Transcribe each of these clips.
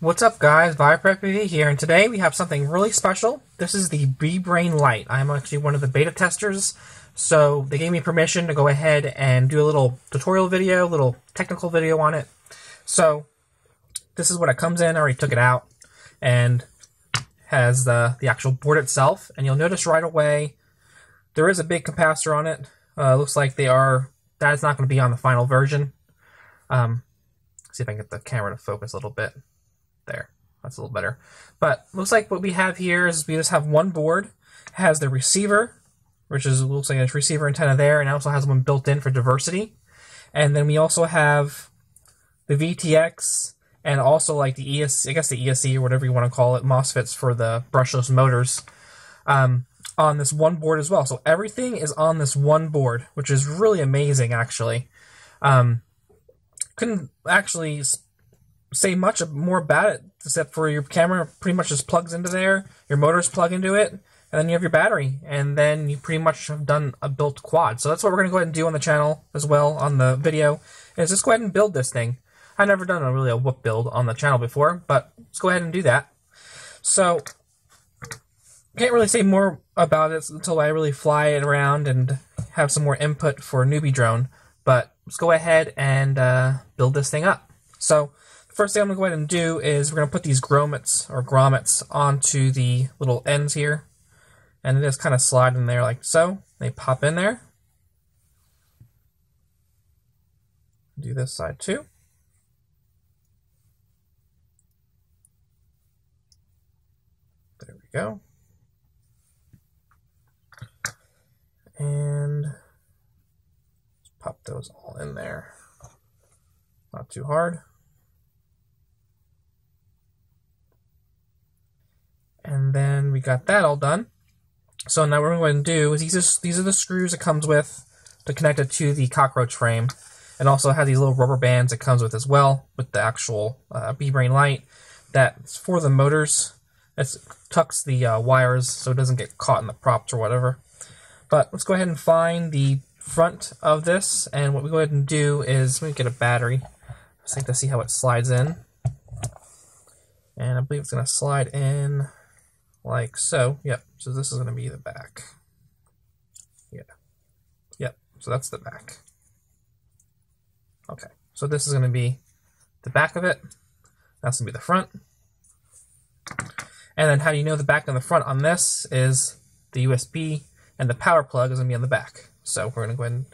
What's up guys, Viper FPV here, and today we have something really special. This is the BeeBrain Lite. I'm actually one of the beta testers, so they gave me permission to go ahead and do a little tutorial video, a little technical video on it. So, this is what it comes in, I already took it out, and has the, the actual board itself, and you'll notice right away there is a big capacitor on it. Uh, looks like they are, that's not going to be on the final version. Um, see if I can get the camera to focus a little bit. There. That's a little better. But looks like what we have here is we just have one board. Has the receiver, which is looks like a receiver antenna there, and also has one built in for diversity. And then we also have the VTX and also like the ESC, I guess the ESC or whatever you want to call it, MOSFETs for the brushless motors um, on this one board as well. So everything is on this one board, which is really amazing actually. Um, couldn't actually say much more about it except for your camera pretty much just plugs into there, your motors plug into it, and then you have your battery, and then you pretty much have done a built quad. So that's what we're going to go ahead and do on the channel as well on the video, is just go ahead and build this thing. I've never done a really a whoop build on the channel before, but let's go ahead and do that. So, can't really say more about it until I really fly it around and have some more input for NewBeeDrone, but let's go ahead and uh, build this thing up. So, First thing I'm going to go ahead and do is we're going to put these grommets or grommets onto the little ends here. And they just kind of slide in there like so. They pop in there. Do this side too. There we go. And pop those all in there. Not too hard. And then we got that all done. So now what we're going to do is these are, these are the screws it comes with to connect it to the cockroach frame. And also has these little rubber bands it comes with as well, with the actual uh, BeeBrain Lite. That's for the motors. It tucks the uh, wires so it doesn't get caught in the props or whatever. But let's go ahead and find the front of this. And what we go ahead and do is, me get a battery. Just like to see how it slides in. And I believe it's going to slide in like so. Yep, so this is going to be the back. Yeah. Yep, so that's the back. Okay, so this is going to be the back of it. That's going to be the front. And then how do you know the back and the front on this is the USB and the power plug is going to be on the back. So we're going to go ahead and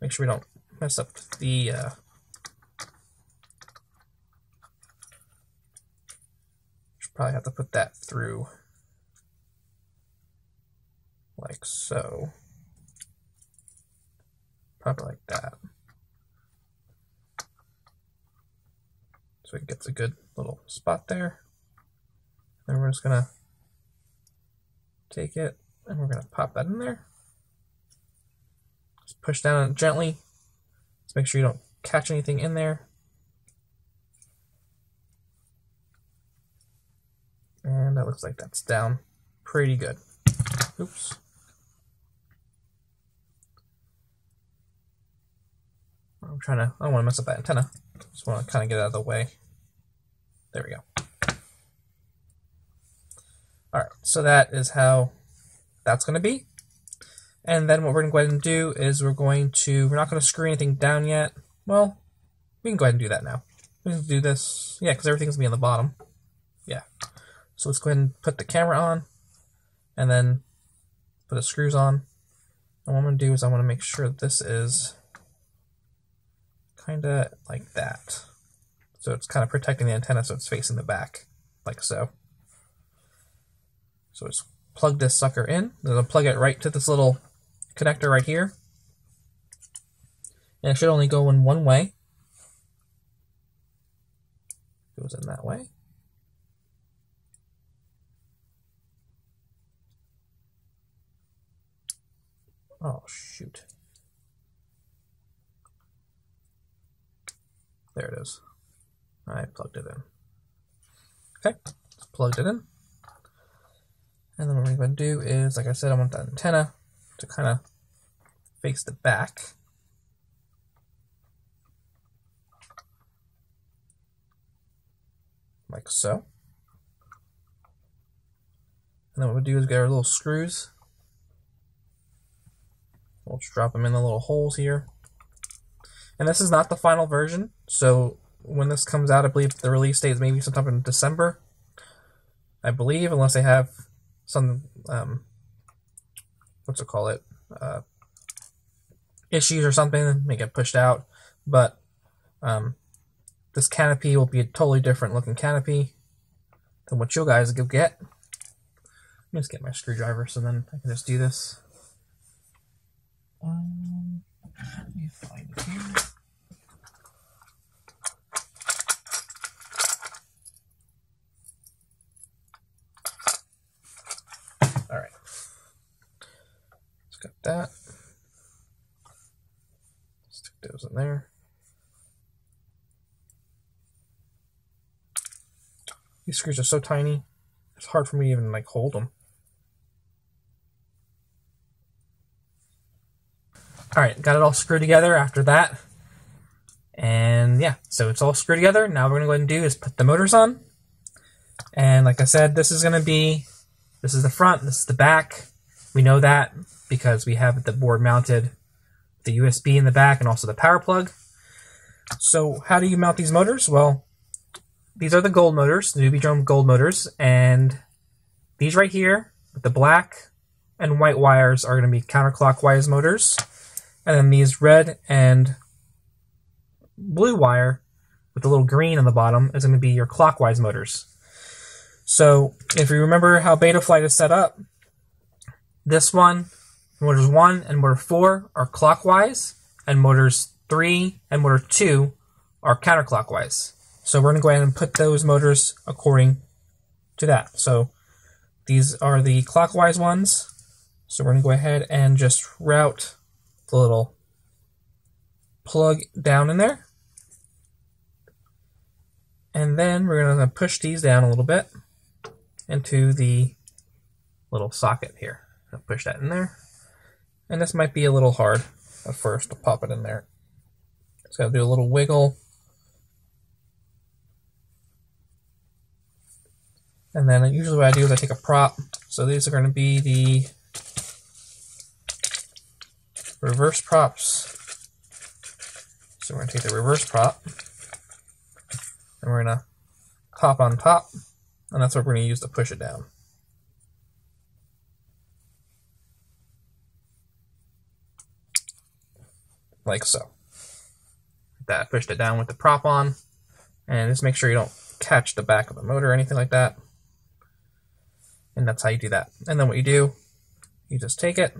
make sure we don't mess up the uh, probably have to put that through like so. Probably like that. So it gets a good little spot there. Then we're just gonna take it and we're gonna pop that in there. Just push down on it gently. Just make sure you don't catch anything in there. And that looks like that's down pretty good. Oops. I'm trying to, I don't want to mess up that antenna. Just want to kind of get out of the way. There we go. Alright, so that is how that's going to be. And then what we're going to go ahead and do is we're going to, we're not going to screw anything down yet. Well, we can go ahead and do that now. We can do this, yeah, because everything's going to be on the bottom. Yeah. So let's go ahead and put the camera on, and then put the screws on. And what I'm going to do is I want to make sure this is kind of like that. So it's kind of protecting the antenna so it's facing the back, like so. So just plug this sucker in. Then I'll plug it right to this little connector right here. And it should only go in one way. Goes in that way. Oh, shoot. There it is. I plugged it in. Okay, plugged it in. And then what we're going to do is, like I said, I want that antenna to kind of face the back. like so. And then what we'll do is get our little screws. We'll just drop them in the little holes here. And this is not the final version, so when this comes out, I believe the release date is maybe sometime in December. I believe, unless they have some, um, what's it call it, uh, issues or something, make it pushed out. But um, this canopy will be a totally different looking canopy than what you guys will get. Let me just get my screwdriver so then I can just do this. Um, let me find it here. All right. Let's got that. Stick those in there. These screws are so tiny, it's hard for me to even like hold them. All right, got it all screwed together after that. And yeah, so it's all screwed together. Now we're gonna go ahead and do is put the motors on. And like I said, this is gonna be, this is the front, this is the back. We know that because we have the board mounted, the USB in the back and also the power plug. So how do you mount these motors? Well, these are the gold motors, the NewBee gold motors, and these right here, with the black and white wires are going to be counterclockwise motors. And then these red and blue wire with the little green on the bottom is going to be your clockwise motors. So if you remember how Betaflight is set up, this one, motors 1 and motor 4 are clockwise, and motors 3 and motor 2 are counterclockwise. So we're going to go ahead and put those motors according to that. So these are the clockwise ones. So we're going to go ahead and just route the little plug down in there. And then we're going to push these down a little bit into the little socket here. I'll push that in there. And this might be a little hard at first to pop it in there. Just got to do a little wiggle. And then usually what I do is I take a prop. So these are going to be the reverse props. So we're to take the reverse prop and we're to pop on top and that's what we're to use to push it down. Like so. That pushed it down with the prop on and just make sure you don't catch the back of the motor or anything like that. And that's how you do that. And then what you do, you just take it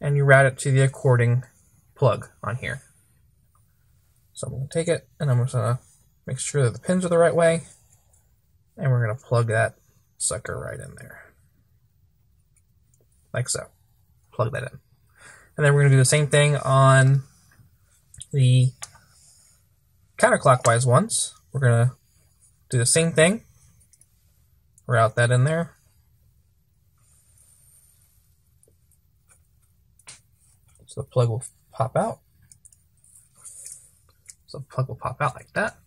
and you route it to the according plug on here. So I'm going to take it and I'm just going to make sure that the pins are the right way. And we're going to plug that sucker right in there. Like so. Plug that in. And then we're going to do the same thing on the counterclockwise ones. We're going to do the same thing route that in there. So the plug will pop out. So the plug will pop out like that.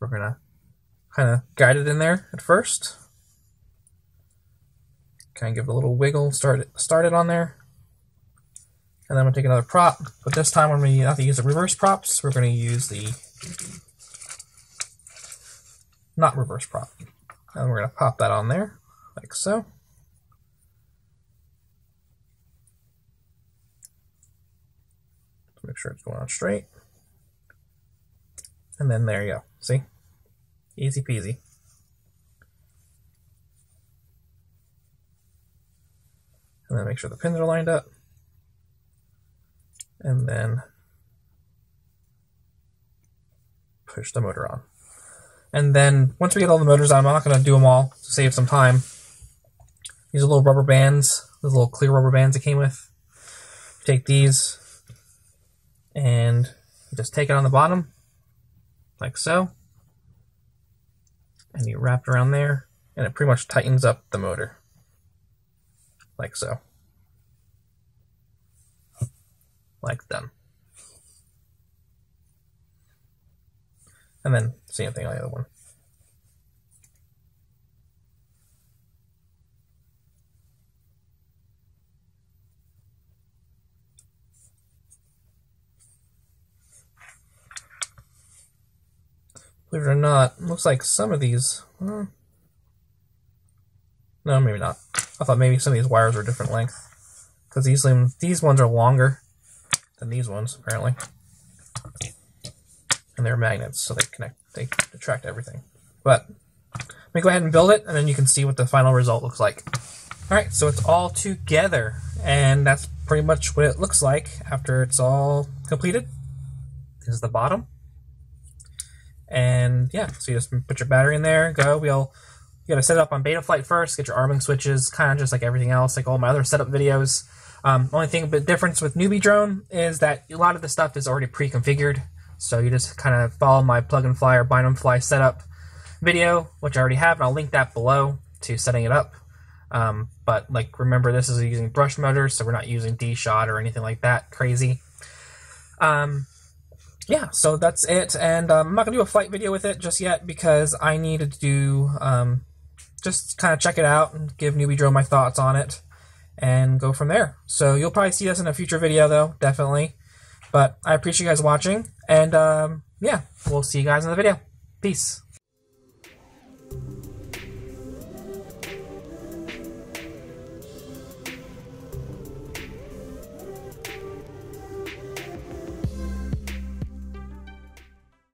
We're gonna kind of guide it in there at first. Kind of give it a little wiggle, start it, start it on there. And then I'm gonna take another prop, but this time we're gonna have to use the reverse props. We're gonna use the not reverse prop. And we're going to pop that on there, like so. Make sure it's going on straight. And then there you go. See? Easy peasy. Then make sure the pins are lined up. And then push the motor on. And then once we get all the motors on, I'm not going to do them all to save some time. These are little rubber bands, those little clear rubber bands it came with. Take these and just take it on the bottom, like so. And you wrap it around there, and it pretty much tightens up the motor, like so. Like done. And then same thing on the other one. Believe it or not, looks like some of these. No, maybe not. I thought maybe some of these wires were different length. Because these, um, these ones are longer than these ones, apparently. And they're magnets, so they connect, they attract everything. But, let me go ahead and build it, and then you can see what the final result looks like. Alright, so it's all together, and that's pretty much what it looks like after it's all completed. This is the bottom. And yeah, so you just put your battery in there, go. We'll you gotta set it up on Betaflight first, get your arming switches, kind of just like everything else, like all my other setup videos. Um, only thing, but difference with NewBeeDrone is that a lot of the stuff is already pre-configured, so you just kind of follow my plug and fly or bind and fly setup video, which I already have, and I'll link that below to setting it up. Um, but like, remember, this is using brush motors, so we're not using D-Shot or anything like that crazy. Um, yeah, so that's it, and um, I'm not gonna do a flight video with it just yet because I needed to do um, just kind of check it out and give NewBeeDrone my thoughts on it and go from there. So you'll probably see us in a future video, though, definitely. But I appreciate you guys watching, and um, yeah, we'll see you guys in the video. Peace.